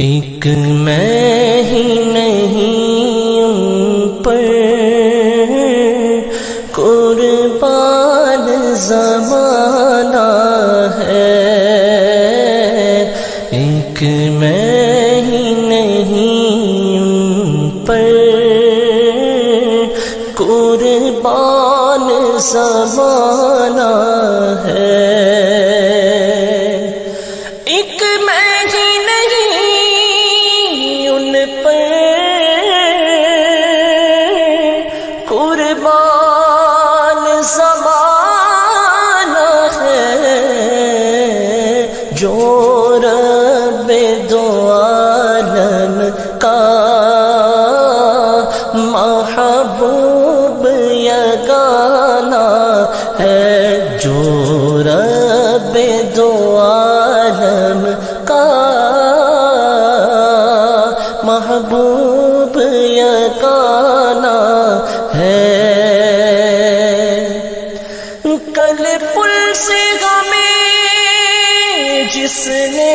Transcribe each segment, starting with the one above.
एक मैं ही नहीं पर कुर्बान जमाना है। एक मैं ही नहीं पर कुर्बान जमाना रब दो आलम का महबूब यगाना है। कल पुल से हमें जिसने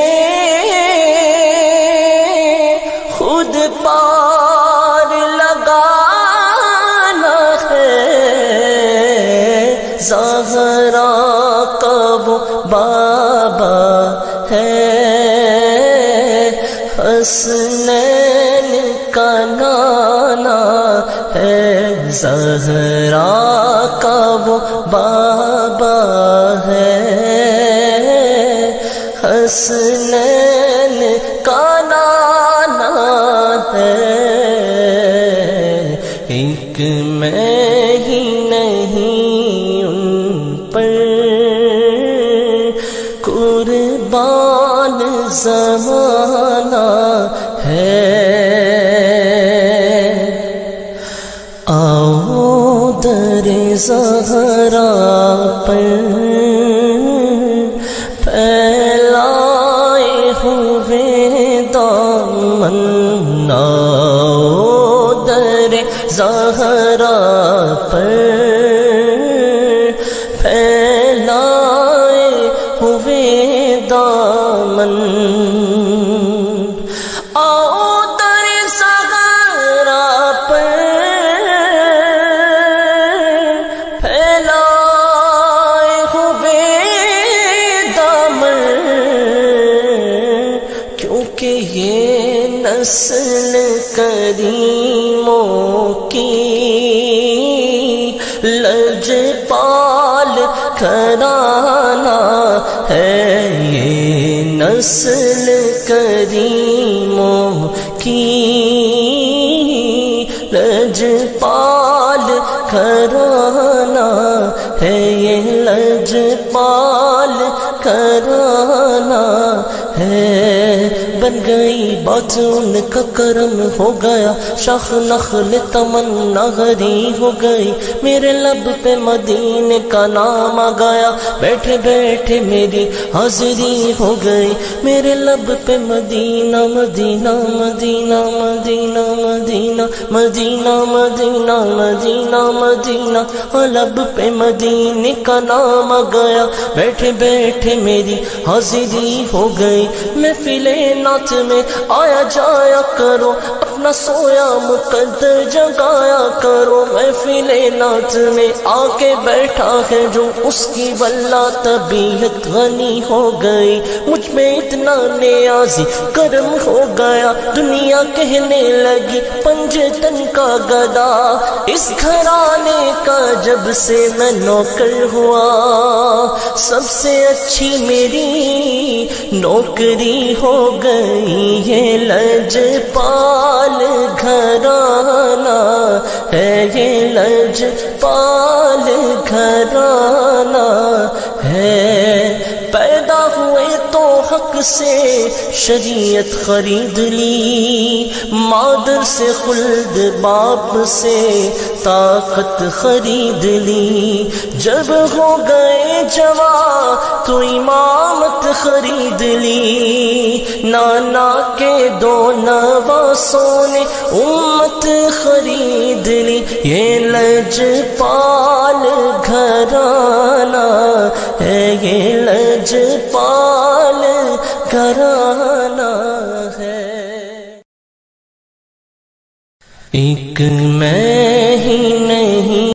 खुद पार लगाना है। जहरा वो बाबा है। हसनैन का नाना है। जहरा का वो बाबा है। हसनैन का नाना है। एक मैं ही नहीं उन पर जमाना है। आओ दर जहरा पर फैलाए हुए दामन। आओ दर जहरा पर क्योंकि ये नस्ल करीमों की लजपाल कराना है। ये नस्ल करीमों की लजपाल कराना है। ये लजपाल कराना है। बन गई, बात का करम हो गया। शख नखल तमन्ना गरी हो गई। मेरे लब पे मदीने का नाम आ गया। बैठे बैठे मेरी हाजिरी हो गई। मेरे लब पे Medina Medina Medina Medina Medina Medina Medina Medina Medina. हाँ लब पे मदीने का नाम आ गया। बैठे बैठे मेरी हाजिरी हो गई। मैं फिले नाथ में आया जाया करो, अपना सोया मुकद्दर जगाया करो। मैं फिले नाथ में आके बैठा है जो, उसकी वल्ला तबीयत गनी हो गई। मुझमें इतना नियाजी कर्म हो गया। दुनिया कहने लगी पंजतन का गदा। इस घराने का जब से मैं नौकर हुआ, सबसे अच्छी मेरी नौकरी हो गई ये लजपाल घराना है ये लजपाल घराना है। पैदा हुए तो हक से शरीयत खरीद ली, मादर से खुल्द बाप से ताकत खरीद ली। जब हो गए जवा तो इमामत खरीद ली। नाना के दो नवासों ने उम्मत खरीद ली। ये लज पाल घराना है, ये लज पाल घराना है। एक मैं